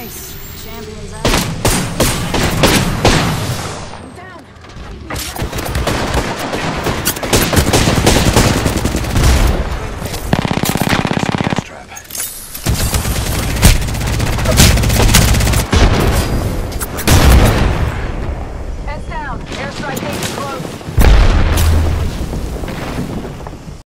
Nice. Champions out. I'm down.